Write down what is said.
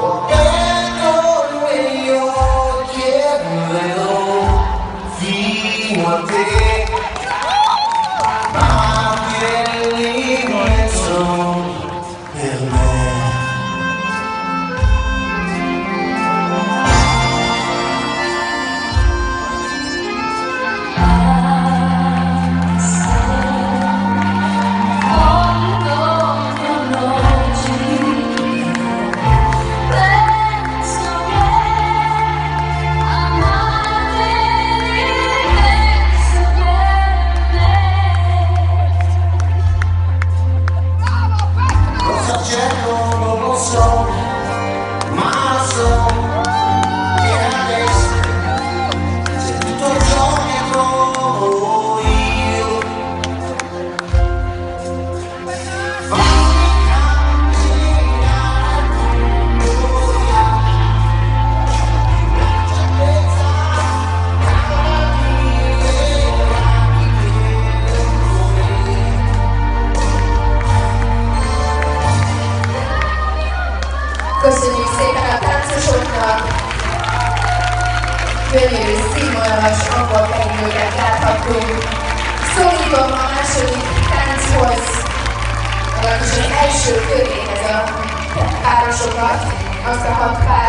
Porque todo ello lleva táncosoknak! Gyönyörű, színvonalas angol pengőket láthatunk. Szólítom a második tánchoz, vagyis az első köréhez a párosokat, azt a hat pár